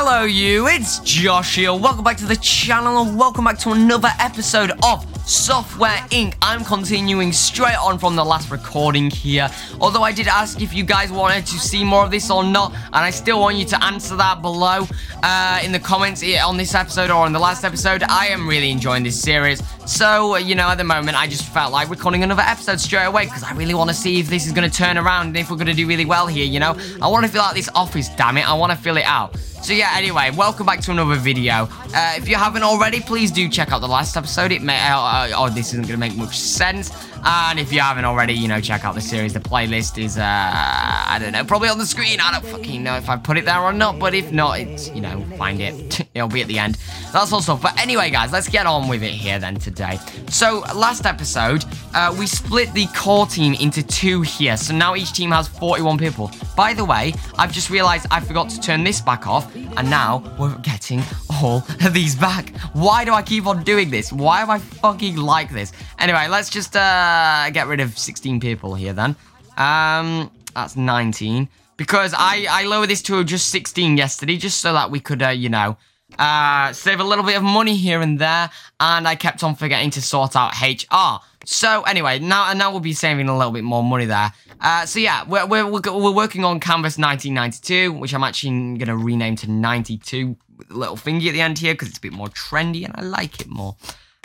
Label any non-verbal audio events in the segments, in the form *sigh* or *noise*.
Hello you, it's Josh here. Welcome back to the channel and welcome back to another episode of Software Inc. I'm continuing straight on from the last recording here. Although I did ask if you guys wanted to see more of this or not, and I still want you to answer that below uh, in the comments on this episode or on the last episode. I am really enjoying this series. So, you know, at the moment, I just felt like recording another episode straight away because I really want to see if this is going to turn around and if we're going to do really well here, you know? I want to fill out this office, damn it. I want to fill it out. So yeah, anyway, welcome back to another video. Uh, if you haven't already, please do check out the last episode. It may, uh, uh, oh, this isn't going to make much sense. And if you haven't already, you know, check out the series. The playlist is, uh, I don't know, probably on the screen. I don't fucking know if I put it there or not. But if not, it's, you know, find it. *laughs* It'll be at the end. That's all stuff. But anyway, guys, let's get on with it here then today. So last episode, uh, we split the core team into two here. So now each team has 41 people. By the way, I've just realized I forgot to turn this back off. And now we're getting all of these back. Why do I keep on doing this? Why am I fucking like this? Anyway, let's just uh, get rid of 16 people here then. Um, that's 19. Because I, I lowered this to just 16 yesterday, just so that we could, uh, you know, uh, save a little bit of money here and there. And I kept on forgetting to sort out HR. So anyway, now and now we'll be saving a little bit more money there. Uh, so yeah, we're, we're, we're working on Canvas 1992, which I'm actually going to rename to 92 with a little thingy at the end here because it's a bit more trendy and I like it more.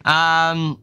Um,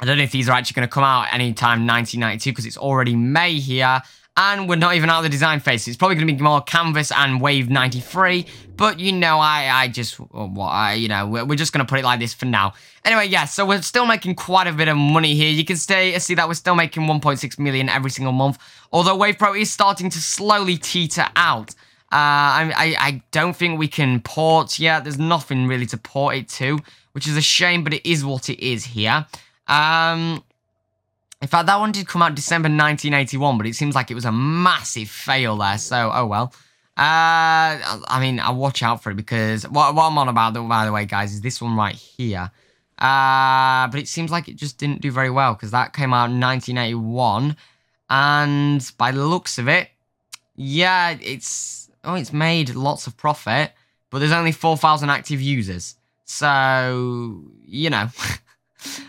I don't know if these are actually going to come out anytime 1992 because it's already May here. And we're not even out of the design phase. It's probably going to be more Canvas and Wave 93. But, you know, I, I just, what, I, you know, we're, we're just going to put it like this for now. Anyway, yeah, so we're still making quite a bit of money here. You can stay, see that we're still making 1.6 million every single month. Although Wave Pro is starting to slowly teeter out. Uh, I, I don't think we can port yet. There's nothing really to port it to, which is a shame, but it is what it is here. Um, in fact, that one did come out December 1981, but it seems like it was a massive fail there. So, oh well. Uh, I mean, I'll watch out for it because what, what I'm on about, by the way, guys, is this one right here. Uh, but it seems like it just didn't do very well because that came out in 1981. And by the looks of it, yeah, it's, oh, it's made lots of profit, but there's only 4,000 active users. So, you know. *laughs*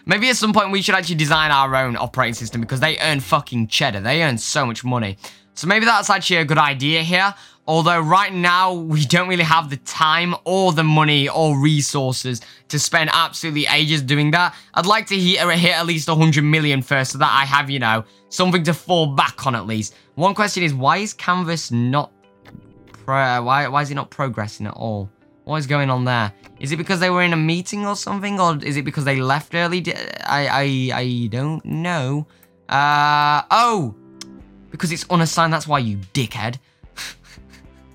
Maybe at some point we should actually design our own operating system because they earn fucking cheddar. They earn so much money. So maybe that's actually a good idea here. Although right now we don't really have the time or the money or resources to spend absolutely ages doing that. I'd like to hit, hit at least 100 million first so that I have, you know, something to fall back on at least. One question is, why is Canvas not... why, why is it not progressing at all? What is going on there? Is it because they were in a meeting or something? Or is it because they left early? I, I, I don't know. Uh, oh! Because it's unassigned, that's why you dickhead.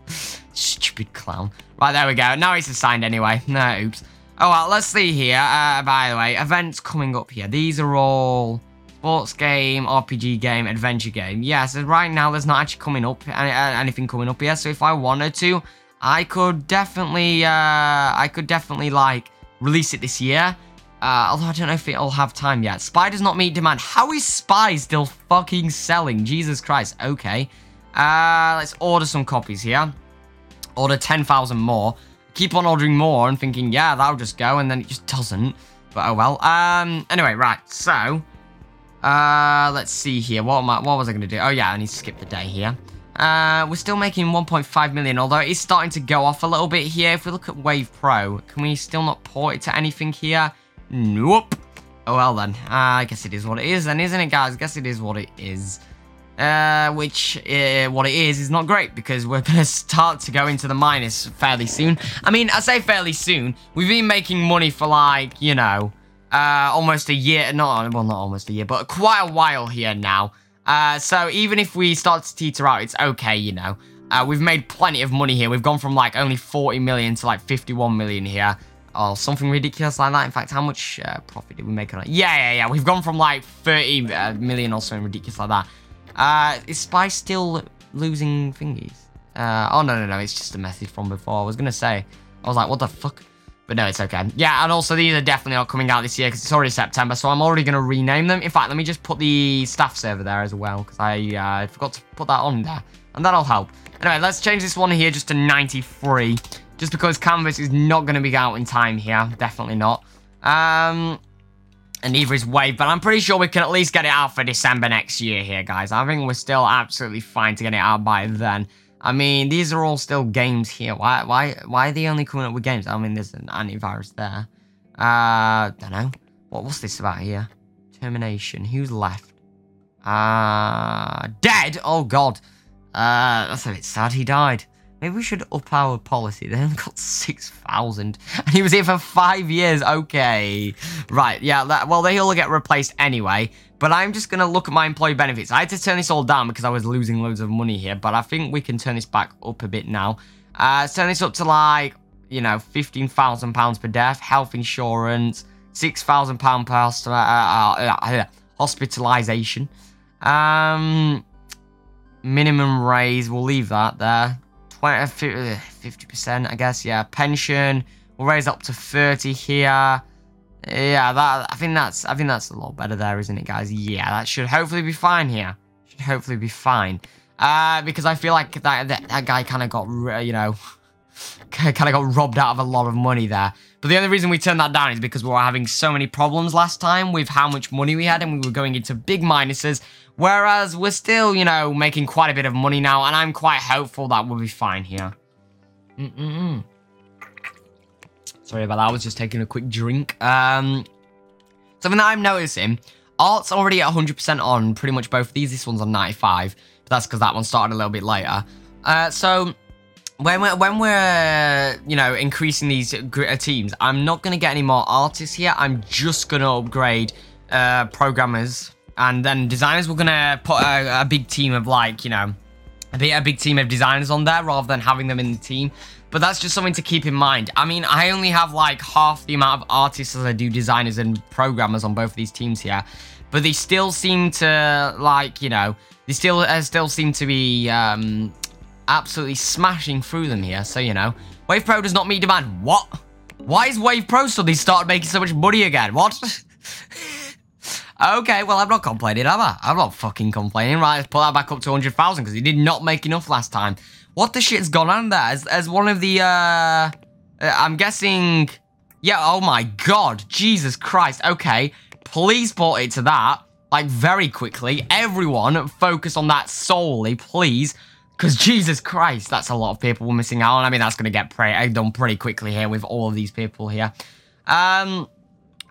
*laughs* Stupid clown. Right, there we go. Now it's assigned anyway. No, oops. Oh, well, let's see here. Uh, by the way, events coming up here. These are all sports game, RPG game, adventure game. Yeah, so right now there's not actually coming up anything coming up here. So if I wanted to, I could definitely, uh, I could definitely, like, release it this year. Uh, although I don't know if it'll have time yet. Spy does not meet demand. How is Spy still fucking selling? Jesus Christ. Okay. Uh, let's order some copies here. Order 10,000 more. Keep on ordering more and thinking, yeah, that'll just go. And then it just doesn't. But oh well. Um, anyway, right. So, uh, let's see here. What am I, what was I going to do? Oh yeah, I need to skip the day here. Uh, we're still making 1.5 million, although it is starting to go off a little bit here. If we look at Wave Pro, can we still not port it to anything here? Nope. Oh, well then. Uh, I guess it is what it is then, isn't it, guys? I guess it is what it is. Uh, which, uh, what it is, is not great because we're *laughs* going to start to go into the minus fairly soon. I mean, I say fairly soon. We've been making money for like, you know, uh, almost a year. Not, well, not almost a year, but quite a while here now. Uh, so even if we start to teeter out, it's okay, you know. Uh, we've made plenty of money here. We've gone from like only 40 million to like 51 million here. Or something ridiculous like that. In fact, how much uh, profit did we make on it? Yeah, yeah, yeah. We've gone from like 30 uh, million or something ridiculous like that. Uh, is Spy still losing thingies? Uh, oh, no, no, no. It's just a message from before. I was going to say. I was like, what the fuck? But no, it's okay. Yeah, and also these are definitely not coming out this year because it's already September, so I'm already going to rename them. In fact, let me just put the staff server there as well because I uh, forgot to put that on there, and that'll help. Anyway, let's change this one here just to 93 just because Canvas is not going to be out in time here. Definitely not. Um, and neither is Wave, but I'm pretty sure we can at least get it out for December next year here, guys. I think we're still absolutely fine to get it out by then. I mean, these are all still games here. Why why, why are they only coming up with games? I mean, there's an antivirus there. Uh, don't know. What, what's this about here? Termination. Who's left? Uh, dead? Oh, God. Uh, that's a bit sad he died. Maybe we should up our policy. They only got 6,000. And he was here for five years. Okay. Right, yeah. That, well, they all get replaced anyway. But I'm just going to look at my employee benefits. I had to turn this all down because I was losing loads of money here. But I think we can turn this back up a bit now. Uh, turn this up to like, you know, £15,000 per death. Health insurance. £6,000 per uh, uh, uh, hospitalization. Um, minimum raise. We'll leave that there. 20, 50%, I guess. Yeah, pension. We'll raise up to 30 here. Yeah, that I think that's I think that's a lot better there, isn't it, guys? Yeah, that should hopefully be fine here. Should hopefully be fine. Uh, because I feel like that that, that guy kind of got you know *laughs* kind of got robbed out of a lot of money there. But the only reason we turned that down is because we were having so many problems last time with how much money we had, and we were going into big minuses. Whereas we're still, you know, making quite a bit of money now, and I'm quite hopeful that we'll be fine here. Mm -mm -mm. Sorry about that, I was just taking a quick drink. Um, something that I'm noticing, Art's already at 100% on pretty much both these. This one's on 95, but that's because that one started a little bit later. Uh, so when we're, when we're, you know, increasing these uh, teams, I'm not going to get any more artists here. I'm just going to upgrade uh, programmers and then designers. We're going to put a, a, big team of like, you know, a a big team of designers on there rather than having them in the team. But that's just something to keep in mind. I mean, I only have like half the amount of artists as I do designers and programmers on both of these teams here. But they still seem to like, you know, they still uh, still seem to be um, absolutely smashing through them here. So, you know, Wave Pro does not meet demand. What? Why is Wave Pro suddenly started making so much money again? What? *laughs* okay, well, I'm not complaining, am I? I'm not fucking complaining. Right, let's put that back up to 100,000 because he did not make enough last time. What the shit's gone on there? As, as one of the, uh, uh... I'm guessing... Yeah, oh my god. Jesus Christ. Okay, please put it to that. Like, very quickly. Everyone, focus on that solely, please. Because Jesus Christ, that's a lot of people missing out on. I mean, that's going to get pretty, done pretty quickly here with all of these people here. Um,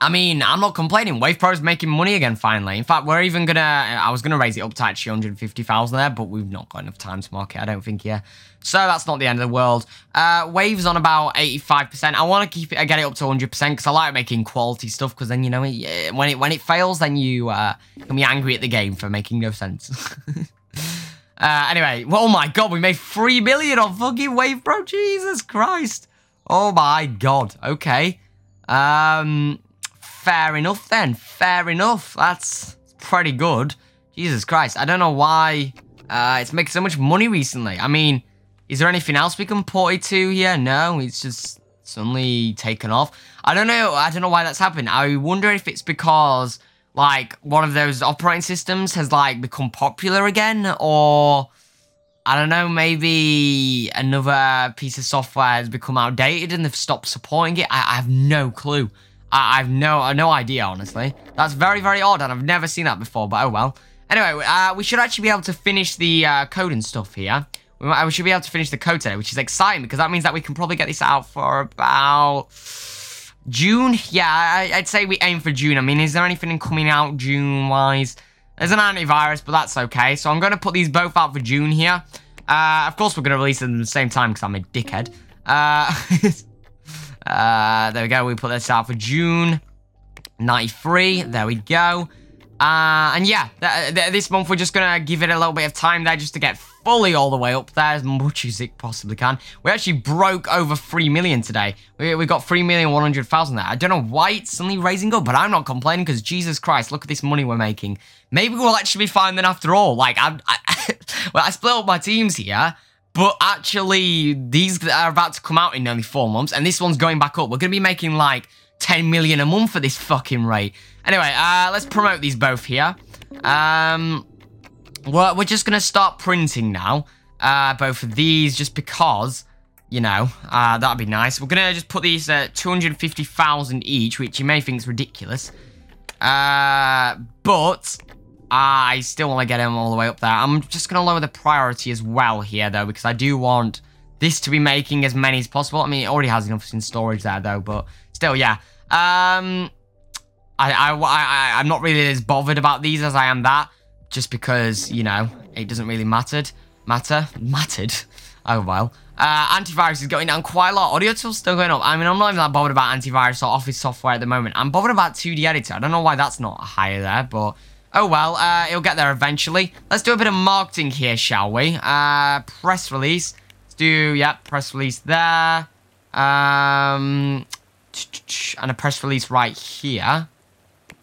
I mean, I'm not complaining. Wave Pro's making money again, finally. In fact, we're even to... I was to raise it up to actually 150,000 there, but we've not got enough time to market, I don't think, yeah. So that's not the end of the world. Uh, Wave's on about 85%. I want to keep it, get it up to 100% because I like making quality stuff because then, you know, when it when it fails, then you uh, can be angry at the game for making no sense. *laughs* Uh, anyway, oh my god, we made 3 million on fucking Wave Pro. Jesus Christ. Oh my god. Okay. Um, fair enough then. Fair enough. That's pretty good. Jesus Christ. I don't know why uh, it's making so much money recently. I mean, is there anything else we can port it to here? No, it's just suddenly taken off. I don't know. I don't know why that's happened. I wonder if it's because like one of those operating systems has like become popular again or I don't know, maybe another piece of software has become outdated and they've stopped supporting it. I, I have no clue. I, have no no idea, honestly. That's very, very odd, and I've never seen that before, but oh well. Anyway, uh, we should actually be able to finish the uh, code and stuff here. We, we should be able to finish the code today, which is exciting, because that means that we can probably get this out for about... June? Yeah, I, would say we aim for June. I mean, is there anything coming out June-wise? There's an antivirus, but that's okay. So I'm going to put these both out for June here. Uh, of course, we're going to release them at the same time because I'm a dickhead. Uh, *laughs* uh, there we go. We put this out for June 93. There we go. Uh, and yeah, th th this month we're just going to give it a little bit of time there just to get fully all the way up there as much as it possibly can. We actually broke over 3 million today. We, we got 3,100,000 there. I don't know why it's suddenly raising up, but I'm not complaining because Jesus Christ, look at this money we're making. Maybe we'll actually be fine then after all. Like, I, I *laughs* well, I split up my teams here. But actually, these are about to come out in only four months, and this one's going back up. We're going to be making like 10 million a month for this fucking rate. Anyway, uh, let's promote these both here. Um, we're, we're just going to start printing now. Uh, both of these just because, you know, uh, that'd be nice. We're gonna just put these at 250,000 each, which you may think is ridiculous. Uh, but I still want to get him all the way up there. I'm just gonna lower the priority as well here, though, because I do want this to be making as many as possible. I mean, it already has enough in storage there, though, but still, yeah. Um, I, I, I, I'm not really as bothered about these as I am that, just because, you know, it doesn't really matter. Matter? *laughs* Mattered? Oh, well. Uh, antivirus is going down quite a lot. Audio tools still going up. I mean, I'm not even that bothered about antivirus or office software at the moment. I'm bothered about 2D editor. I don't know why that's not higher there, but oh well. Uh, it'll get there eventually. Let's do a bit of marketing here, shall we? Uh, press release. Let's do, yeah, press release there. Um, and a press release right here.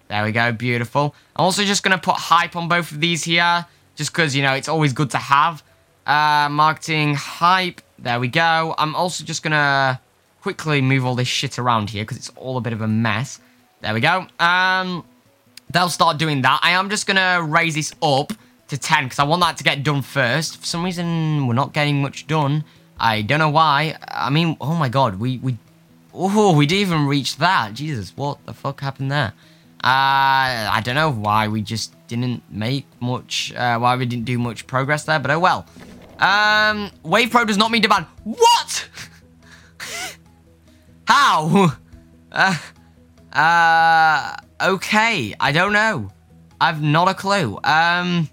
There we go, beautiful. I'm also just going to put hype on both of these here, just because, you know, it's always good to have. Uh, marketing, hype, there we go. I'm also just going to quickly move all this shit around here, because it's all a bit of a mess. There we go. Um, they'll start doing that. I am just going to raise this up to 10, because I want that to get done first. For some reason, we're not getting much done. I don't know why. I mean, oh my god, we, we, oh, we didn't even reach that. Jesus, what the fuck happened there? Uh, I don't know why we just didn't make much, uh, why we didn't do much progress there, but oh well. Um, Wave Pro does not mean demand. What? *laughs* How? *laughs* Uh, uh, okay, I don't know. I've not a clue. Um,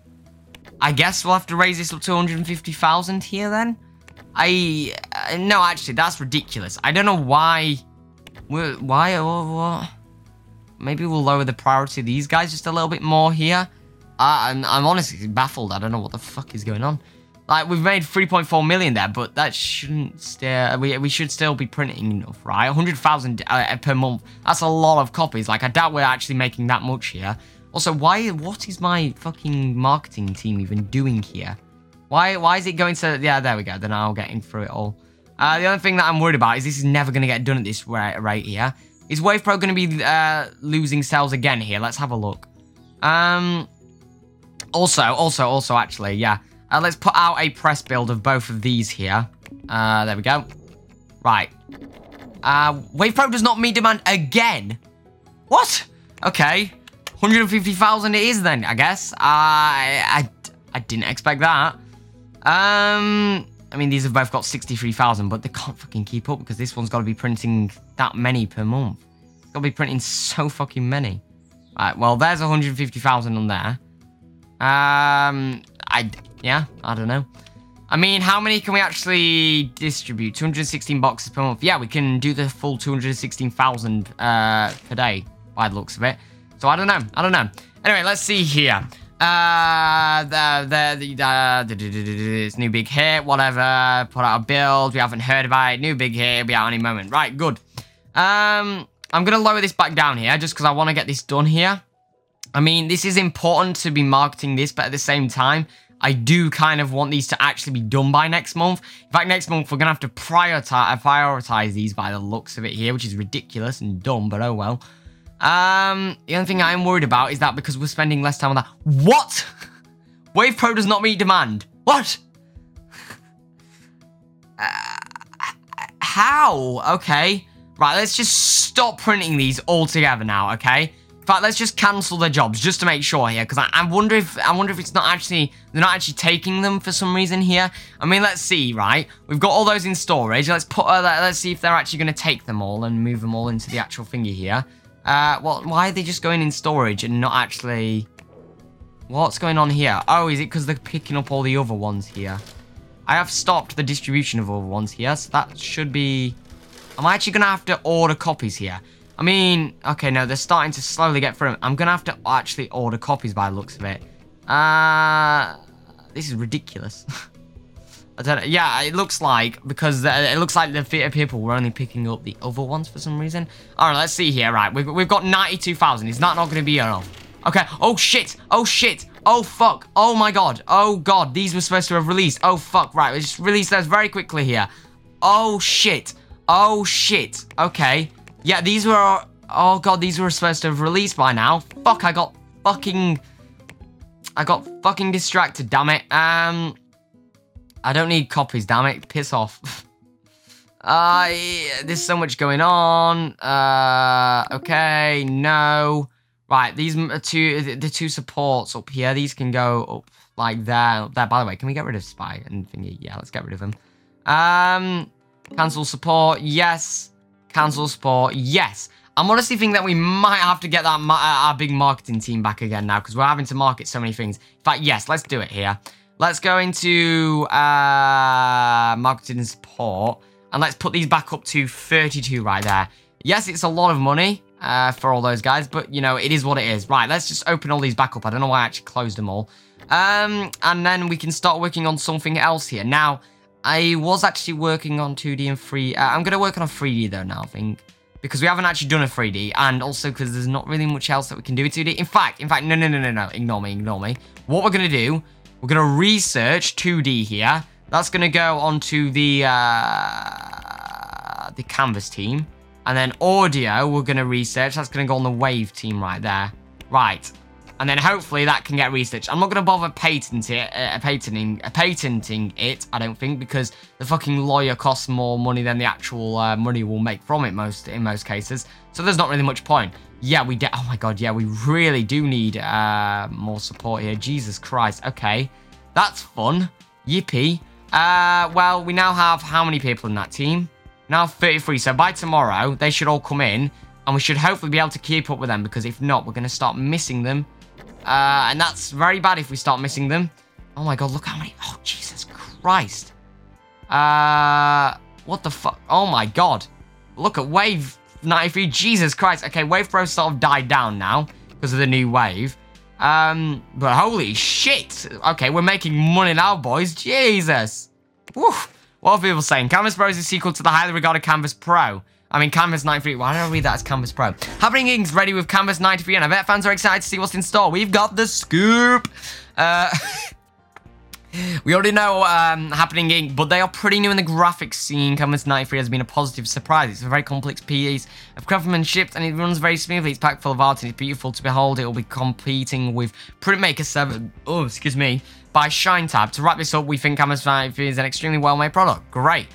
I guess we'll have to raise this up to 150,000 here then. I, uh, no, actually, that's ridiculous. I don't know why, why, or what? Maybe we'll lower the priority of these guys just a little bit more here. Uh, I'm, I'm honestly baffled. I don't know what the fuck is going on. Like, we've made 3.4 million there, but that shouldn't still... We, we should still be printing enough, right? 100,000 uh, per month. That's a lot of copies. Like, I doubt we're actually making that much here. Also, why... What is my fucking marketing team even doing here? Why Why is it going to... Yeah, there we go. They're now getting through it all. Uh, the other thing that I'm worried about is this is never going to get done at this rate, right here. Is WavePro going to be uh, losing sales again here? Let's have a look. Um, also, also, also, actually, yeah. Uh, let's put out a press build of both of these here. Uh, there we go. Right. Uh, WavePro does not meet demand again. What? Okay. 150,000 it is then, I guess. I, I, I didn't expect that. Um, I mean, these have both got 63,000, but they can't fucking keep up because this one's got to be printing that many per month. Got to be printing so fucking many. Right, well, there's 150,000 on there. Um, I, yeah, I don't know. I mean, how many can we actually distribute? 216 boxes per month. Yeah, we can do the full 216,000 uh, per day by the looks of it. So I don't know. I don't know. Anyway, let's see here. Uh, the, the, the, uh, it's new big hit, whatever. Put out a build. We haven't heard about it. New big hit. It'll be out any moment. Right, good. Um, I'm going to lower this back down here just because I want to get this done here. I mean, this is important to be marketing this, but at the same time, I do kind of want these to actually be done by next month. In fact, next month, we're going to have to prioritize, prioritize these by the looks of it here, which is ridiculous and dumb, but oh well. Um, the only thing I'm worried about is that because we're spending less time on that. What? *laughs* Wave Pro does not meet demand. What? *laughs* Uh, how? Okay. Right, let's just stop printing these altogether now, okay? Fact, let's just cancel the jobs just to make sure here, because I, I, wonder if I wonder if it's not actually they're not actually taking them for some reason here. I mean, let's see, right? We've got all those in storage. Let's put uh, let's see if they're actually going to take them all and move them all into the actual thingy here. Uh, well, why are they just going in storage and not actually... What's going on here? Oh, is it because they're picking up all the other ones here? I have stopped the distribution of other ones here, so that should be... Am I actually going to have to order copies here? I mean, okay, no, they're starting to slowly get through. I'm going to have to actually order copies by the looks of it. Uh, this is ridiculous. *laughs* I don't know. Yeah, it looks like, because it looks like the theatre people were only picking up the other ones for some reason. All right, let's see here. Right, we've, we've got 92,000. Is that not going to be enough? Okay. Oh, shit. Oh, shit. Oh, fuck. Oh, my God. Oh, God. These were supposed to have released. Oh, fuck. Right, let's just release those very quickly here. Oh, shit. Oh, shit. Okay. Yeah, these were... Oh, God, these were supposed to have released by now. Fuck, I got fucking... I got fucking distracted, damn it. Um... I don't need copies, damn it. Piss off. *laughs* Uh, there's so much going on. Uh, okay, no. Right, these are two, the two supports up here, these can go up like there, up there. By the way, can we get rid of Spy and Thingy? Yeah, let's get rid of them. Um, cancel support, yes. Cancel support, yes. I'm honestly thinking that we might have to get that uh, our big marketing team back again now because we're having to market so many things. In fact, yes, let's do it here. Let's go into uh, marketing support and let's put these back up to 32 right there. Yes, it's a lot of money uh, for all those guys, but you know, it is what it is. Right, let's just open all these back up. I don't know why I actually closed them all. Um, and then we can start working on something else here. Now, I was actually working on 2D and 3. Uh, I'm going to work on a 3D though now, I think. Because we haven't actually done a 3D, and also because there's not really much else that we can do with 2D. In fact, in fact, no, no, no, no, no. Ignore me, ignore me. What we're going to do, we're going to research 2D here. That's going to go onto the, uh, the canvas team. And then audio, we're going to research. That's going to go on the wave team right there. Right. And then hopefully that can get researched. I'm not going to bother patent it, uh, patenting, uh, patenting it, I don't think, because the fucking lawyer costs more money than the actual uh, money we'll make from it most in most cases. So there's not really much point. Yeah, we did. Oh my god, yeah, we really do need uh, more support here. Jesus Christ. Okay, that's fun. Yippee. Uh, well, we now have how many people in that team? Now 33. So by tomorrow, they should all come in, and we should hopefully be able to keep up with them, because if not, we're going to start missing them uh, and that's very bad if we start missing them. Oh my god, look how many. Oh, Jesus Christ. Uh, what the fuck? Oh my god. Look at Wave 93. Jesus Christ. Okay, Wave Pro sort of died down now because of the new wave. Um, but holy shit. Okay, we're making money now, boys. Jesus. Woo. What are people saying? Canvas Pro is a sequel to the highly regarded Canvas Pro. I mean, Canvas 93. Why don't I read that as Canvas Pro? Happening Inc. ready with Canvas 93, and I bet fans are excited to see what's in store. We've got the scoop. Uh, *laughs* we already know um, Happening Inc., but they are pretty new in the graphics scene. Canvas 93 has been a positive surprise. It's a very complex piece of craftsmanship, and it runs very smoothly. It's packed full of art, and it's beautiful to behold. It will be competing with Printmaker 7. Oh, excuse me. By Shine Tab. To wrap this up, we think Canvas 93 is an extremely well-made product. Great.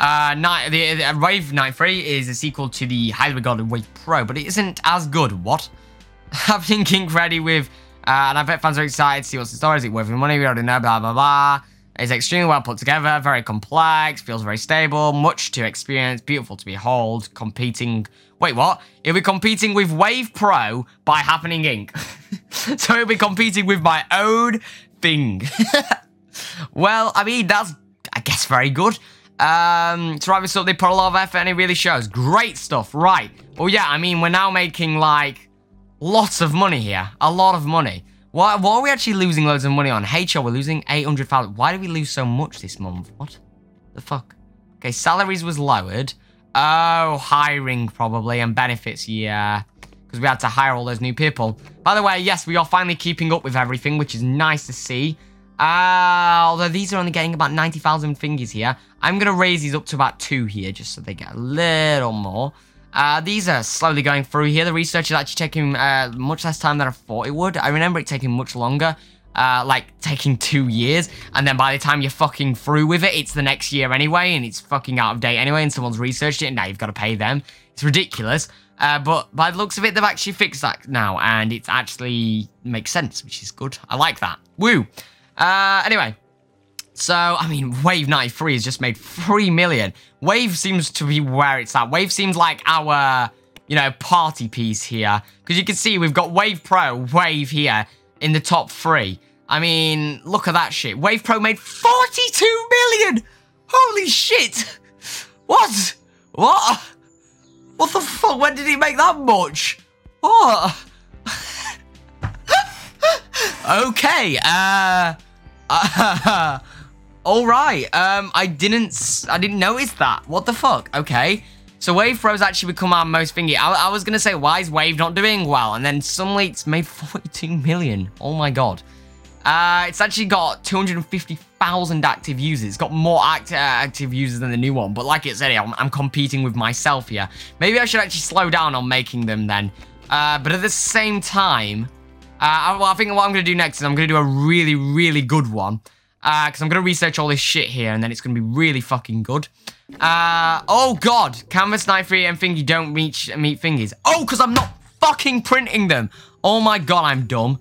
Uh, night, the, the, Wave 93 is a sequel to the highly regarded Wave Pro, but it isn't as good. What? *laughs* Happening Inc. ready with, uh, and I bet fans are excited to see what's the story. Is it worth the money? We already know, blah, blah, blah. It's extremely well put together, very complex, feels very stable, much to experience, beautiful to behold, competing... Wait, what? It'll be competing with Wave Pro by Happening Inc. *laughs* so it'll be competing with my own thing. *laughs* well, I mean, that's, I guess, very good. Um, wrap up, they put a lot of effort and it really shows. Great stuff, right. Well, yeah, I mean, we're now making, like, lots of money here. A lot of money. Why, are we actually losing loads of money on? HR, we're losing 800,000. Why did we lose so much this month? What the fuck? Okay, salaries was lowered. Oh, hiring probably, and benefits, yeah. Because we had to hire all those new people. By the way, yes, we are finally keeping up with everything, which is nice to see. Uh, although these are only getting about 90,000 fingers here. I'm going to raise these up to about two here, just so they get a little more. Uh, these are slowly going through here. The research is actually taking uh, much less time than I thought it would. I remember it taking much longer, uh, like taking two years. And then by the time you're fucking through with it, it's the next year anyway, and it's fucking out of date anyway, and someone's researched it, and now you've got to pay them. It's ridiculous. Uh, but by the looks of it, they've actually fixed that now, and it actually makes sense, which is good. I like that. Woo! Uh, anyway, so, I mean, Wave 93 has just made 3 million. Wave seems to be where it's at. Wave seems like our, you know, party piece here. Because you can see we've got Wave Pro, Wave here in the top three. I mean, look at that shit. Wave Pro made 42 million! Holy shit! What? What? What the fuck? When did he make that much? What? *laughs* okay, uh... *laughs* All right. Um, I didn't. I didn't notice that. What the fuck? Okay. So Wave Pro's actually become our most thingy. I, I was gonna say, why is Wave not doing well? And then suddenly it's made *laughs* 42 million. Oh my god. Uh, it's actually got 250,000 active users. It's got more act uh, active users than the new one. But like I said, I'm, I'm, competing with myself here. Maybe I should actually slow down on making them then. Uh, but at the same time, uh, well, I think what I'm going to do next is I'm going to do a really, really good one. Because uh, I'm going to research all this shit here, and then it's going to be really fucking good. Uh, oh god, Canvas 93 and Thingy don't reach meet Thingies. Oh, because I'm not fucking printing them. Oh my god, I'm dumb.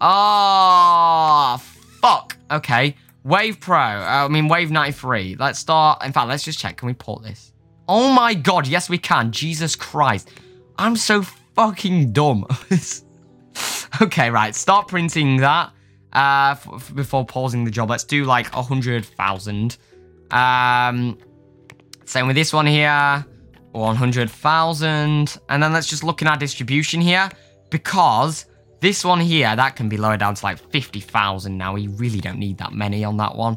Oh, fuck. Okay. Wave Pro, uh, I mean Wave 93. Let's start, in fact, let's just check. Can we port this? Oh my god, yes we can. Jesus Christ. I'm so fucking dumb. *laughs* *laughs* okay, right, start printing that uh, before pausing the job. Let's do like a 100,000. Um, same with this one here. 100,000. And then let's just look in our distribution here. Because this one here, that can be lowered down to like 50,000 now. We really don't need that many on that one.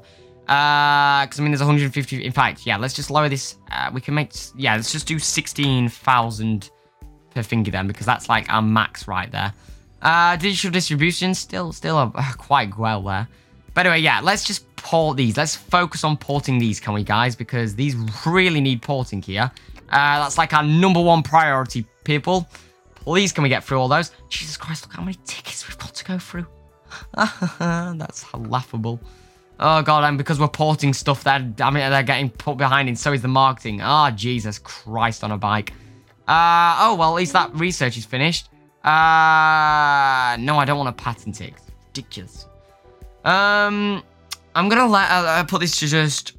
Uh, because I mean, there's 150. In fact, yeah, let's just lower this. Uh, we can make, yeah, let's just do 16,000 per finger then, because that's like our max right there. Uh, digital distribution, still, still uh, quite well there. But anyway, yeah, let's just port these. Let's focus on porting these, can we, guys? Because these really need porting here. Uh, that's like our number one priority, people. Please, can we get through all those? Jesus Christ, look how many tickets we've got to go through. *laughs* that's laughable. Oh, God, and because we're porting stuff that, I mean, they're getting put behind, and so is the marketing. Ah, oh, Jesus Christ on a bike. Uh, oh, well, at least that research is finished. Uh, no, I don't want to patent it. It's ridiculous. Um, I'm gonna let uh, uh, put this to just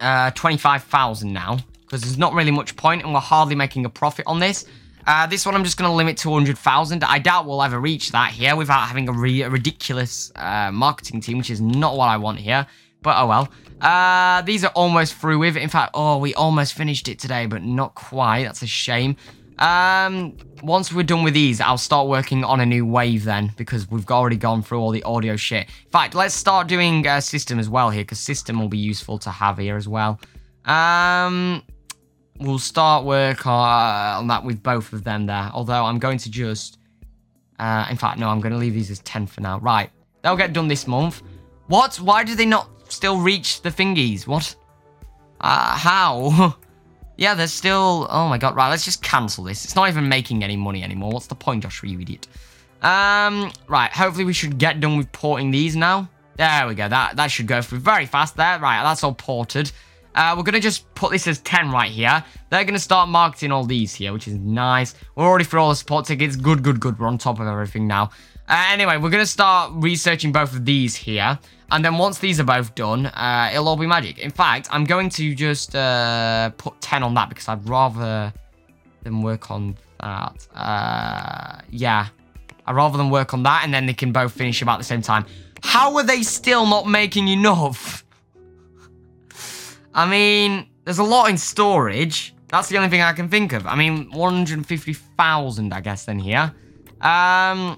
uh 25,000 now because there's not really much point and we're hardly making a profit on this. Uh, this one I'm just going to limit to 100,000. I doubt we'll ever reach that here without having a, a ridiculous uh, marketing team, which is not what I want here. But oh well. Uh, these are almost through with. In fact, oh, we almost finished it today, but not quite. That's a shame. Um, once we're done with these, I'll start working on a new wave then, because we've already gone through all the audio shit. In fact, let's start doing uh, system as well here, because system will be useful to have here as well. Um, we'll start work on, on that with both of them there, although I'm going to just... Uh, in fact, no, I'm going to leave these as 10 for now. Right, they'll get done this month. What? Why do they not still reach the thingies? What? Uh, how? *laughs* Yeah, there's still... Oh my god, right, let's just cancel this. It's not even making any money anymore. What's the point, Joshua, you idiot? Um, right, hopefully we should get done with porting these now. There we go, that, that should go through very fast there. Right, that's all ported. Uh, we're going to just put this as 10 right here. They're going to start marketing all these here, which is nice. We're already for all the support tickets. Good, good, good. We're on top of everything now. Uh, anyway, we're going to start researching both of these here. And then once these are both done, uh, it'll all be magic. In fact, I'm going to just uh, put 10 on that because I'd rather than work on that. Uh, yeah, I'd rather than work on that and then they can both finish about the same time. How are they still not making enough? *laughs* I mean, there's a lot in storage. That's the only thing I can think of. I mean, 150,000, I guess, then here. Um,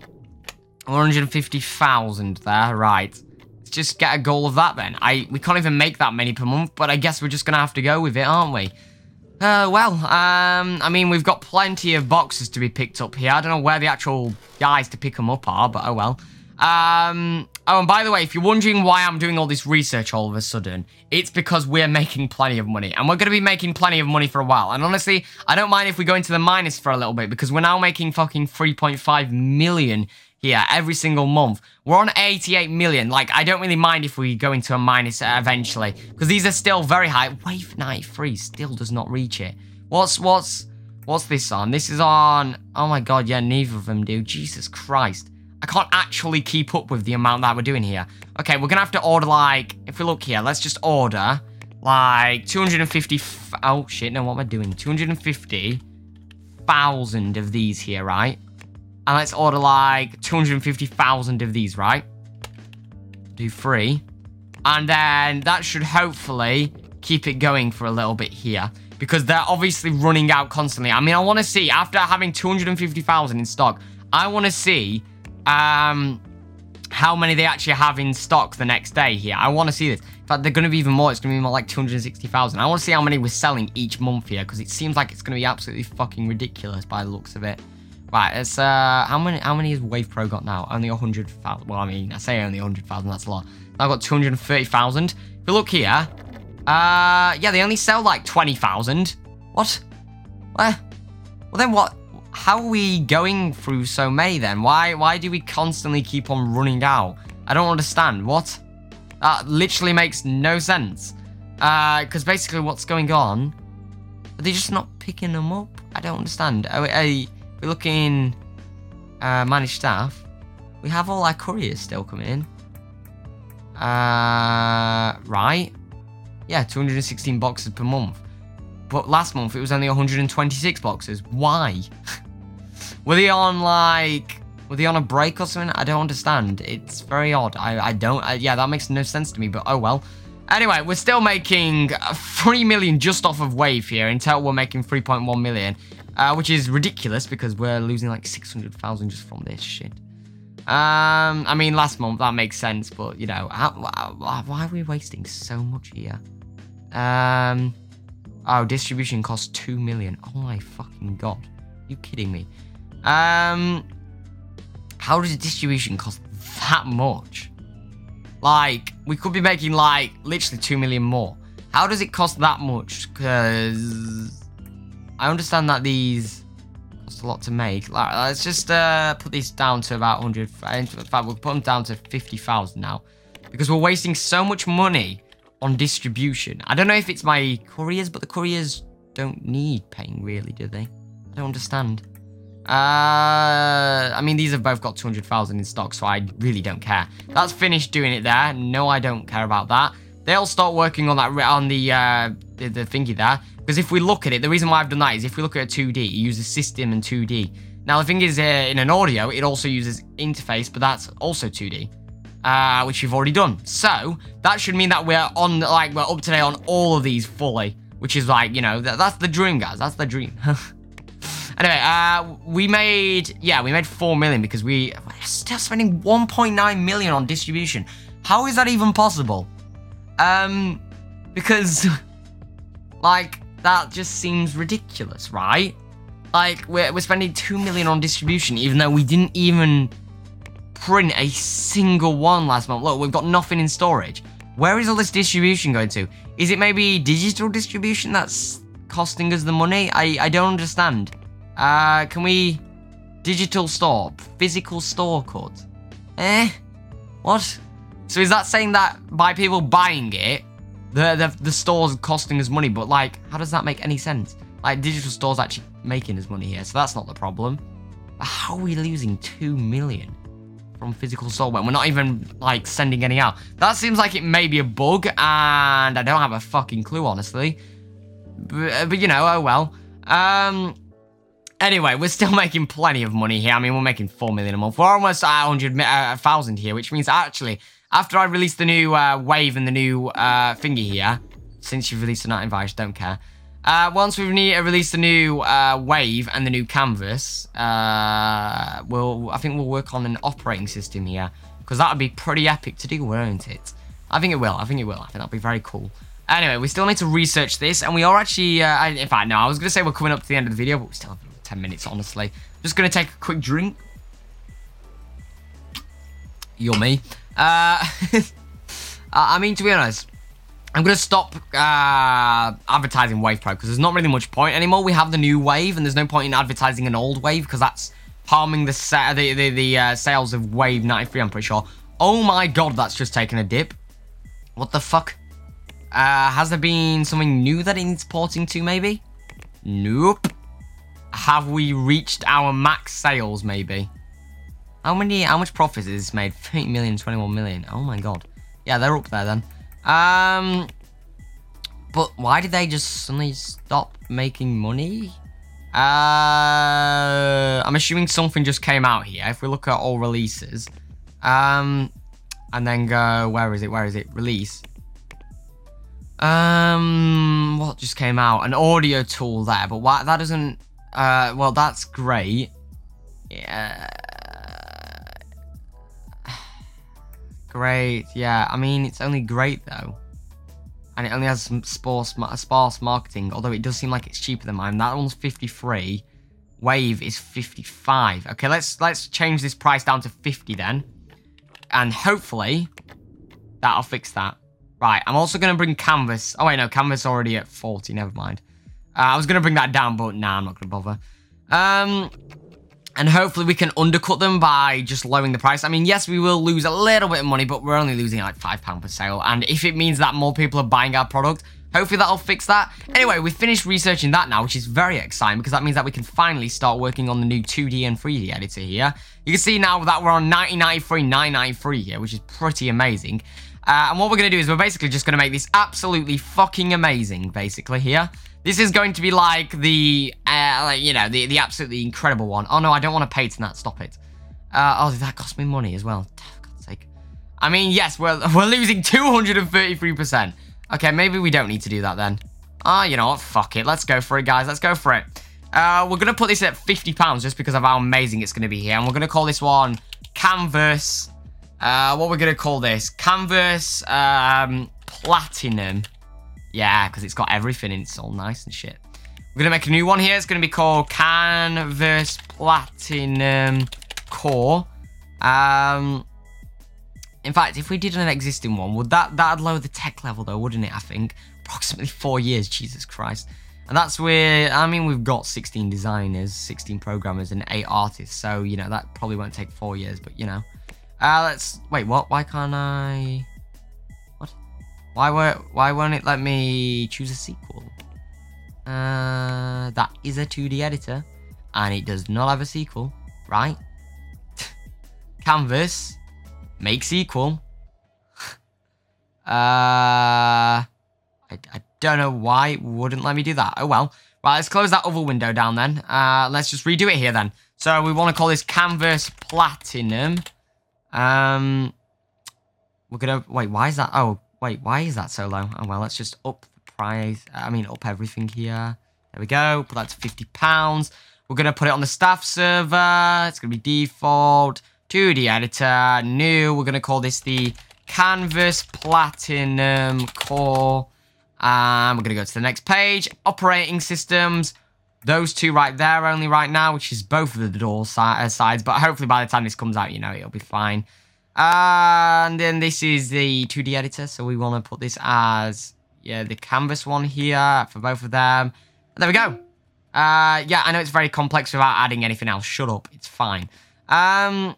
150,000 there, right. Just get a goal of that then. I We can't even make that many per month, but I guess we're just going to have to go with it, aren't we? Uh, well, um, I mean, we've got plenty of boxes to be picked up here. I don't know where the actual guys to pick them up are, but oh well. Um, oh, and by the way, if you're wondering why I'm doing all this research all of a sudden, it's because we're making plenty of money. And we're going to be making plenty of money for a while. And honestly, I don't mind if we go into the minus for a little bit because we're now making fucking 3.5 million here every single month. We're on 88 million. Like, I don't really mind if we go into a minus uh, eventually because these are still very high. Wave 93 still does not reach it. What's, what's, what's this on? This is on, oh my god, yeah, neither of them do. Jesus Christ. I can't actually keep up with the amount that we're doing here. Okay, we're gonna have to order like, if we look here, let's just order like 250, oh shit, no, what am I doing? 250,000 of these here, right? And let's order like 250,000 of these, right? Do three. And then that should hopefully keep it going for a little bit here. Because they're obviously running out constantly. I mean, I want to see, after having 250,000 in stock, I want to see um, how many they actually have in stock the next day here. I want to see this. In fact, they're going to be even more. It's going to be more like 260,000. I want to see how many we're selling each month here because it seems like it's going to be absolutely fucking ridiculous by the looks of it. Right, it's uh, how many how many has Wave Pro got now? Only 100,000. Well, I mean, I say only 100,000. That's a lot. I've got 230,000. If you look here, uh, yeah, they only sell like 20,000. What? Where? Well, then what? How are we going through so many then? Why why do we constantly keep on running out? I don't understand. What? That literally makes no sense. Uh, because basically what's going on, are they just not picking them up? I don't understand. Are, are we looking uh, managed staff? We have all our couriers still coming in. Uh, right. Yeah, 216 boxes per month. But last month it was only 126 boxes. Why? *laughs* were they on like, were they on a break or something? I don't understand. It's very odd. I, I don't, uh, yeah, that makes no sense to me, but oh well. Anyway, we're still making 3 million just off of Wave here. In total, we're making 3.1 million, uh, which is ridiculous because we're losing like 600,000 just from this shit. Um, I mean, last month, that makes sense, but, you know, how, why are we wasting so much here? Um, oh, distribution costs 2 million. Oh my fucking god. Are you kidding me? Um, how does distribution cost that much? Like, we could be making, like, literally 2 million more. How does it cost that much? Because I understand that these cost a lot to make. Like, let's just uh, put these down to about 100. In fact, we'll put them down to 50,000 now. Because we're wasting so much money on distribution. I don't know if it's my couriers, but the couriers don't need paying, really, do they? I don't understand. Uh, I mean, these have both got 200,000 in stock, so I really don't care. That's finished doing it there. No, I don't care about that. They'll start working on that on the, uh, the, the thingy there. Because if we look at it, the reason why I've done that is if we look at a 2D, it uses system and 2D. Now, the thing is, uh, in an audio, it also uses interface, but that's also 2D uh, which we've already done. So that should mean that we're on, like, we're up to date on all of these fully, which is like, you know, that's the dream, guys. That's the dream. *laughs* anyway, uh, we made, yeah, we made 4 million because we, we're still spending 1.9 million on distribution. How is that even possible? Um, because, *laughs* like, that just seems ridiculous, right? Like, we're, we're spending 2 million on distribution, even though we didn't even print a single one last month. Look, we've got nothing in storage. Where is all this distribution going to? Is it maybe digital distribution that's costing us the money? I, I don't understand. Uh, can we... Digital store. Physical store code. Eh? What? So is that saying that by people buying it, the, the, the store's costing us money, but like, how does that make any sense? Like, digital stores actually making us money here, so that's not the problem. But how are we losing 2 million? from physical store when We're not even, like, sending any out. That seems like it may be a bug, and I don't have a fucking clue, honestly. But, but you know, oh well. Um, anyway, we're still *laughs* making plenty of money here. I mean, we're making 4 million a month. We're almost at 100,000 uh, here, which means actually, after I release the new uh, wave and the new uh, thingy here, since you've released the night virus, don't care. Uh, once we've released the new uh, wave and the new canvas, uh, we'll I think we'll work on an operating system here because that would be pretty epic to do, won't it? I think it will. I think it will. I think that'll be very cool. Anyway, we still need to research this, and we are actually. Uh, in fact, no, I was gonna say we're coming up to the end of the video, but we still have 10 minutes, honestly. Just gonna take a quick drink. Yummy. Uh, *laughs* I mean, to be honest, I'm going to stop uh, advertising Wave Pro because there's not really much point anymore. We have the new Wave and there's no point in advertising an old Wave because that's harming the the, the, the uh, sales of Wave 93, I'm pretty sure. Oh my god, that's just taken a dip. What the fuck? Uh, has there been something new that it needs porting to, maybe? Nope. Have we reached our max sales, maybe? How many, how much profit is this made? 30 million, 21 million. Oh my god. Yeah, they're up there then. Um, but why did they just suddenly stop making money? Uh, I'm assuming something just came out here. If we look at all releases, um, and then go, where is it? Where is it? Release. Um, what just came out? An audio tool there, but why that doesn't? Uh, well, that's great. Yeah. *sighs* Great, yeah. I mean, it's only great though. And it only has some sparse, sparse marketing, although it does seem like it's cheaper than mine. That one's 53. Wave is 55. Okay, let's let's change this price down to 50 then. And hopefully, that'll fix that. Right, I'm also to bring Canvas. Oh, wait, no, Canvas already at 40. Never mind. Uh, I was going to bring that down, but nah, I'm not going to bother. Um, and hopefully we can undercut them by just lowering the price. I mean, yes, we will lose a little bit of money, but we're only losing like £5 per sale. And if it means that more people are buying our product, hopefully that'll fix that. Anyway, we've finished researching that now, which is very exciting because that means that we can finally start working on the new 2D and 3D editor here. You can see now that we're on 1993, 993 here, which is pretty amazing. Uh, and what we're going to do is we're basically just going to make this absolutely fucking amazing, basically, here. This is going to be like the, uh, like, you know, the, the absolutely incredible one. Oh, no, I don't want to pay to that. Stop it. Uh, oh, that cost me money as well. For God's sake. I mean, yes, we're, *laughs* we're losing 233%. Okay, maybe we don't need to do that then. Ah, oh, you know what? Fuck it. Let's go for it, guys. Let's go for it. Uh, we're going to put this at £50 just because of how amazing it's going to be here. And we're going to call this one Canvas. Uh, what we're going to call this? Canvas um, Platinum. Yeah, because it's got everything and it's all nice and shit. We're going to make a new one here. It's going to be called Canvas Platinum Core. Um, in fact, if we did an existing one, would that that'd lower the tech level though, wouldn't it? I think approximately four years. Jesus Christ. And that's where I mean we've got 16 designers, 16 programmers, and eight artists. So you know that probably won't take four years, but you know. Uh, let's wait. What? Why can't I? Why won't Why won't it let me choose a sequel? Uh, that is a 2D editor, and it does not have a sequel, right? *laughs* Canvas, make sequel. *laughs* uh, I, I don't know why it wouldn't let me do that. Oh well. Right, let's close that other window down then. Uh, let's just redo it here then. So we want to call this Canvas Platinum. Um, we're gonna wait. Why is that? Oh, Wait, why is that so low? Oh, well, let's just up the price. I mean, up everything here. There we go. Put that to £50. We're going to put it on the staff server. It's going to be default. 2D editor. New. We're going to call this the Canvas Platinum Core. And we're going to go to the next page. Operating systems. Those two right there only right now, which is both of the door si uh, sides. But hopefully by the time this comes out, you know, it'll be fine. And then this is the 2D editor. So we want to put this as, yeah, the canvas one here for both of them. And there we go. Uh, yeah, I know it's very complex without adding anything else. Shut up. It's fine. Um,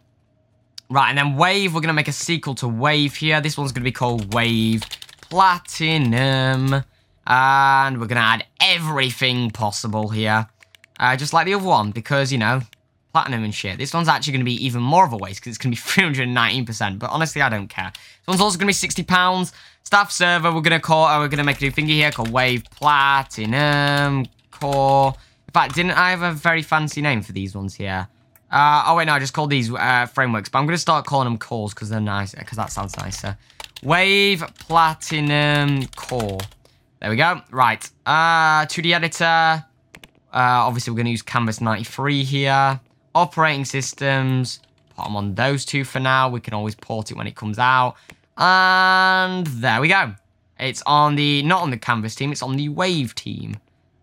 right, and then Wave. We're going to make a sequel to Wave here. This one's going to be called Wave Platinum. And we're going to add everything possible here. Uh, just like the other one, because, you know, platinum and shit. This one's actually going to be even more of a waste because it's going to be *laughs* 319%. But honestly, I don't care. This one's also going to be £60. Staff server, we're going to call, uh, we're going to make a new thingy here called Wave Platinum Core. In fact, didn't I have a very fancy name for these ones here? Uh, oh, wait, no, I just called these uh, frameworks. But I'm going to start calling them cores because they're nice, because that sounds nicer. Wave Platinum Core. There we go. Right. Uh, 2D editor. Uh, obviously, we're going to use Canvas 93 here operating systems, put them on those two for now. We can always port it when it comes out. And there we go. It's on the, not on the Canvas team, it's on the Wave team.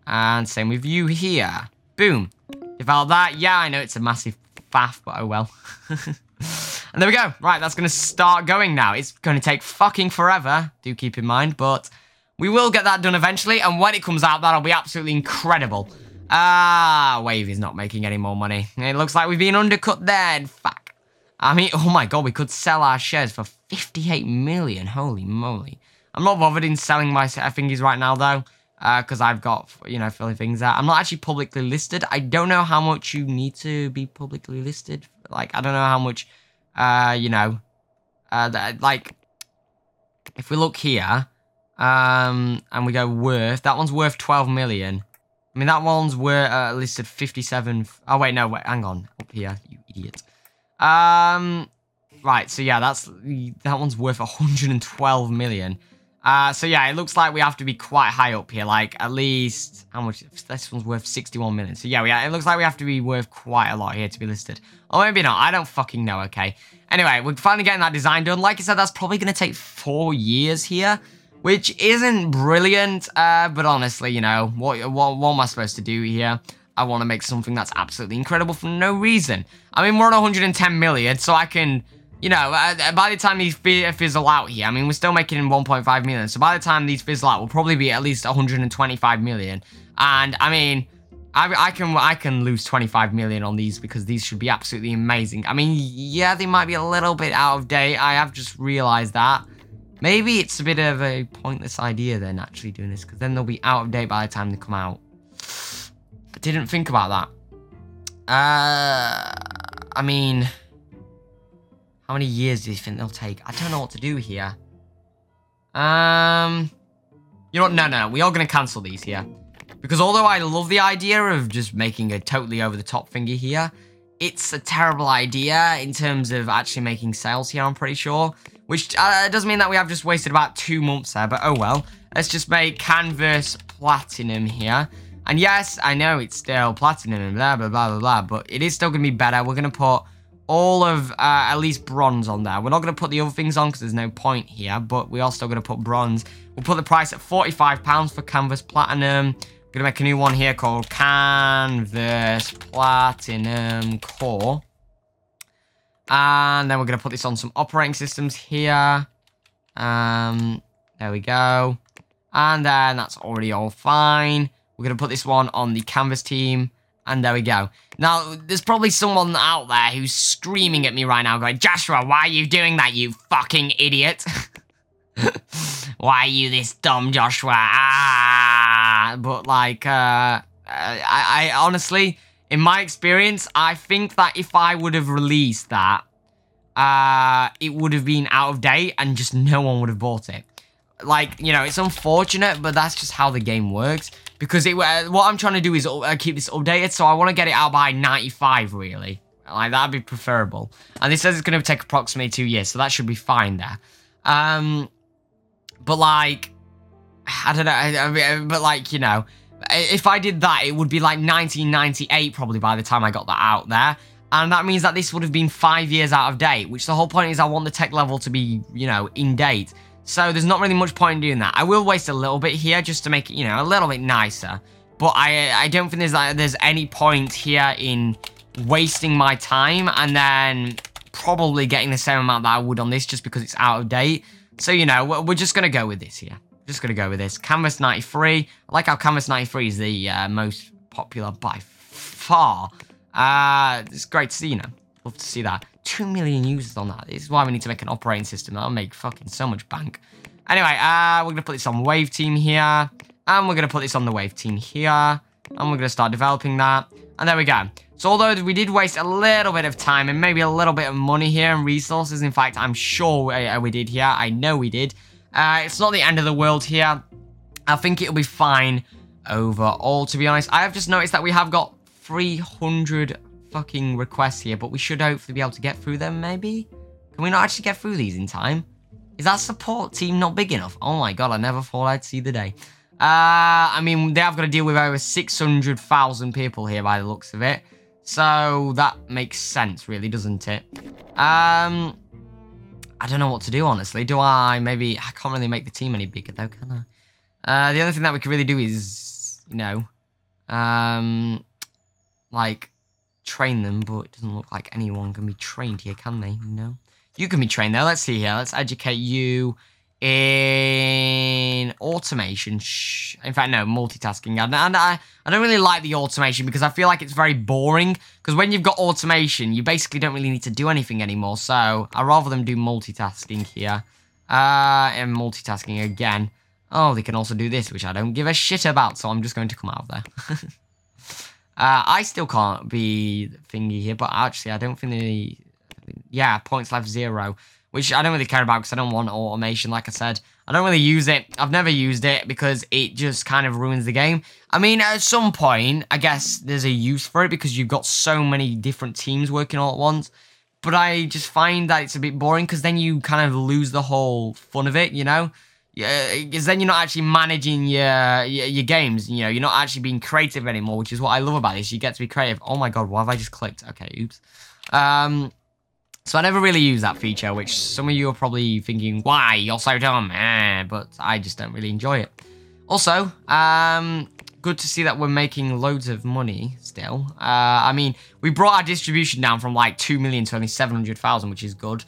And same with you here. Boom. Develop that. Yeah, I know it's a massive faff, but oh well. *laughs* and there we go. Right, that's going to start going now. It's going to take fucking forever, do keep in mind, but we will get that done eventually. And when it comes out, that'll be absolutely incredible. Ah, Wave is not making any more money. It looks like we've been undercut there. Fuck. I mean, oh my god, we could sell our shares for 58 million. Holy moly. I'm not bothered in selling my thingies right now, though. Because uh, I've got, you know, filling things out. I'm not actually publicly listed. I don't know how much you need to be publicly listed. Like, I don't know how much, uh, you know, uh, that, like, if we look here, um, and we go worth, that one's worth 12 million. I mean, that one's were uh, listed 57. Oh, wait, no, wait, hang on. Up here, you idiot. Um, right, so yeah, that's that one's worth 112 million. Uh, so yeah, it looks like we have to be quite high up here, like at least, how much, this one's worth 61 million. So yeah, yeah, it looks like we have to be worth quite a lot here to be listed. Or maybe not, I don't fucking know, okay. Anyway, we're finally getting that design done. Like I said, that's probably going to take four years here which isn't brilliant, uh, but honestly, you know, what, what, what am I supposed to do here? I want to make something that's absolutely incredible for no reason. I mean, we're on 110 million, so I can, you know, uh, by the time these fizzle out here, I mean, we're still making 1.5 million, so by the time these fizzle out, we'll probably be at least 125 million. And, I mean, I, I can I can lose 25 million on these because these should be absolutely amazing. I mean, yeah, they might be a little bit out of date. I have just realized that. Maybe it's a bit of a pointless idea then actually doing this because then they'll be out of date by the time they come out. I didn't think about that. Uh, I mean, how many years do you think they'll take? I don't know what to do here. Um, you know what? No, no, we are going to cancel these here. Because although I love the idea of just making a totally over-the-top thingy here, it's a terrible idea in terms of actually making sales here, I'm pretty sure. Which uh, does mean that we have just wasted about two months there, but oh well. Let's just make Canvas Platinum here. And yes, I know it's still Platinum and blah, blah, blah, blah, blah, but it is still going to be better. We're going to put all of uh, at least bronze on there. We're not going to put the other things on because there's no point here, but we are still going to put bronze. We'll put the price at £45 for Canvas Platinum. Gonna make a new one here called Canvas Platinum Core. And then we're gonna put this on some operating systems here. Um, there we go. And then that's already all fine. We're gonna put this one on the Canvas team. And there we go. Now, there's probably someone out there who's screaming at me right now going, Joshua, why are you doing that, you fucking idiot? *laughs* why are you this dumb, Joshua? Ah! But, like, uh, I, I honestly, in my experience, I think that if I would have released that, uh, it would have been out of date and just no one would have bought it. Like, you know, it's unfortunate, but that's just how the game works. Because it, uh, what I'm trying to do is uh, keep this updated, so I want to get it out by 95, really. Like, that'd be preferable. And this says it's going to take approximately two years, so that should be fine there. Um, but, like, *sighs* I don't know, I, I, but, like, you know, if I did that, it would be, like, 1998 probably by the time I got that out there. And that means that this would have been five years out of date, which the whole point is I want the tech level to be, you know, in date. So there's not really much point in doing that. I will waste a little bit here just to make it, you know, a little bit nicer. But I I don't think there's like, there's any point here in wasting my time and then probably getting the same amount that I would on this just because it's out of date. So, you know, we're, just going to go with this here. Just going to go with this. Canvas 93. I like how Canvas 93 is the uh, most popular by far. Uh, it's great to see, you know. Love to see that. 2 million users on that. This is why we need to make an operating system. That'll make fucking so much bank. Anyway, uh, we're going to put this on Wave Team here. And we're going to put this on the Wave Team here. And we're going to start developing that. And there we go. So although we did waste a little bit of time and maybe a little bit of money here and resources, in fact, I'm sure we, uh, we did here. I know we did. Uh, it's not the end of the world here. I think it'll be fine overall, to be honest. I have just noticed that we have got 300 fucking requests here, but we should hopefully be able to get through them, maybe? Can we not actually get through these in time? Is that support team not big enough? Oh my god, I never thought I'd see the day. Uh, I mean, they have got to deal with over 600,000 people here by the looks of it. So that makes sense, really, doesn't it? Um, I don't know what to do, honestly. Do I maybe... I can't really make the team any bigger, though, can I? Uh, the only thing that we could really do is, you know, um, like, train them, but it doesn't look like anyone can be trained here, can they? No. You can be trained though. Let's see here. Let's educate you in automation. In fact, no, multitasking. And, and I, I don't really like the automation because I feel like it's very boring. Because when you've got automation, you basically don't really need to do anything anymore. So I'd rather them do multitasking here. Uh, and multitasking again. Oh, they can also do this, which I don't give a shit about. So I'm just going to come out of there. *laughs* Uh, I still can't be thingy here, but actually, I don't think the... Yeah, points left zero, which I don't really care about because I don't want automation, like I said. I don't really use it. I've never used it because it just kind of ruins the game. I mean, at some point, I guess there's a use for it because you've got so many different teams working all at once. But I just find that it's a bit boring because then you kind of lose the whole fun of it, you know? Because then you're not actually managing your, your, your games. You know, you're not actually being creative anymore, which is what I love about this. You get to be creative. Oh my god, what have I just clicked? Okay, oops. Um, so I never really use that feature, which some of you are probably thinking, why? You're so dumb. Eh, but I just don't really enjoy it. Also, um, good to see that we're making loads of money still. Uh, I mean, we brought our distribution down from like 2 million to only 700,000, which is good.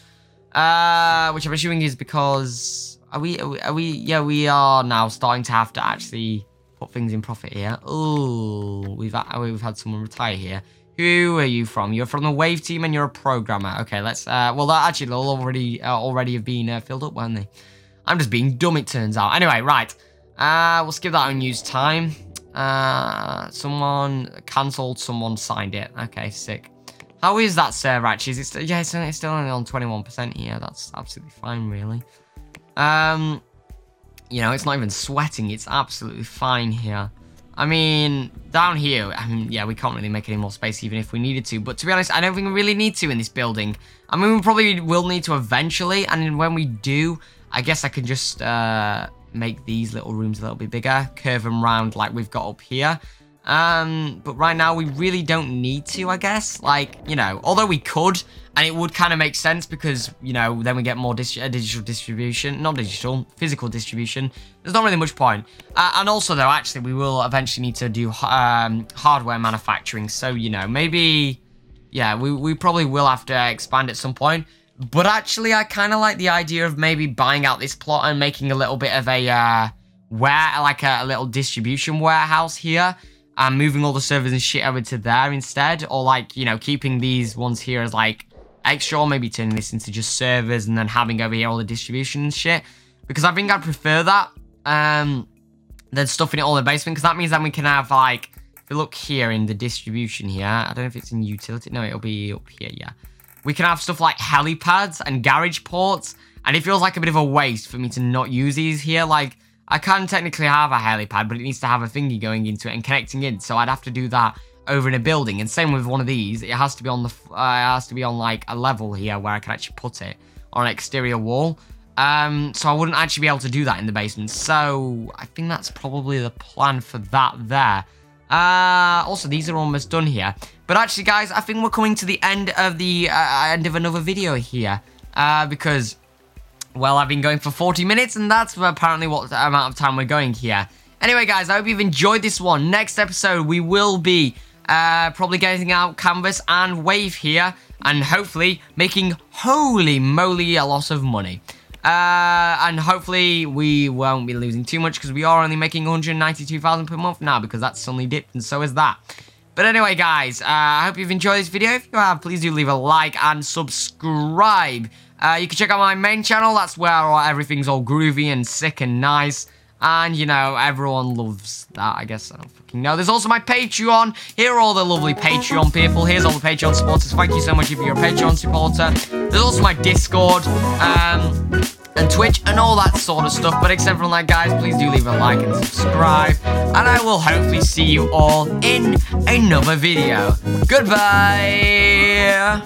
Uh, which I'm assuming is because are we, are we, are we, yeah, we are now starting to have to actually put things in profit here. Oh, we've we've had someone retire here. Who are you from? You're from the Wave team and you're a programmer. Okay, let's. Uh, well, that actually they'll already uh, already have been uh, filled up, weren't they? I'm just being dumb. It turns out. Anyway, right. Uh, we'll skip that unused time. Uh, someone cancelled. Someone signed it. Okay, sick. How is that server actually? Is it still, yeah, it's, it's still only on 21% here. That's absolutely fine, really. Um, you know, it's not even sweating. It's absolutely fine here. I mean, down here, I mean, yeah, we can't really make any more space even if we needed to. But to be honest, I don't think we really need to in this building. I mean, we probably will need to eventually. And when we do, I guess I can just uh, make these little rooms a little bit bigger. Curve them round like we've got up here. Um, but right now we really don't need to, I guess. Like, you know, although we could, and it would kind of make sense because, you know, then we get more dis uh, digital distribution, not digital, physical distribution. There's not really much point. Uh, and also, though, actually, we will eventually need to do um, hardware manufacturing. So, you know, maybe, yeah, we, we probably will have to expand at some point. But actually, I kind of like the idea of maybe buying out this plot and making a little bit of a, uh, where, like a, a little distribution warehouse here and moving all the servers and shit over to there instead. Or like, you know, keeping these ones here as like extra or maybe turning this into just servers and then having over here all the distribution and shit. Because I think I'd prefer that um, than stuffing it all in the basement. Because that means then we can have like, if you look here in the distribution here, I don't know if it's in utility. No, it'll be up here, yeah. We can have stuff like helipads and garage ports. And it feels like a bit of a waste for me to not use these here. Like, I can technically have a helipad, but it needs to have a thingy going into it and connecting in. So I'd have to do that over in a building. And same with one of these, it has to be on the, uh, it has to be on like a level here where I can actually put it on an exterior wall. Um, so I wouldn't actually be able to do that in the basement. So I think that's probably the plan for that there. Uh, also, these are almost done here. But actually, guys, I think we're coming to the end of the uh, end of another video here. Uh, because well, I've been going for 40 minutes, and that's apparently what amount of time we're going here. Anyway, guys, I hope you've enjoyed this one. Next episode, we will be uh, probably getting out Canvas and Wave here, and hopefully making holy moly a lot of money. Uh, and hopefully we won't be losing too much because we are only making 192,000 per month now because that's suddenly dipped and so is that. But anyway, guys, uh, I hope you've enjoyed this video. If you have, please do leave a like and subscribe. Uh, you can check out my main channel. That's where everything's all groovy and sick and nice. And, you know, everyone loves that, I guess. I don't fucking know. There's also my Patreon. Here are all the lovely Patreon people. Here's all the Patreon supporters. Thank you so much if you're a Patreon supporter. There's also my Discord. Um, and Twitch and all that sort of stuff. But except from that, guys, please do leave a like and subscribe. And I will hopefully see you all in another video. Goodbye!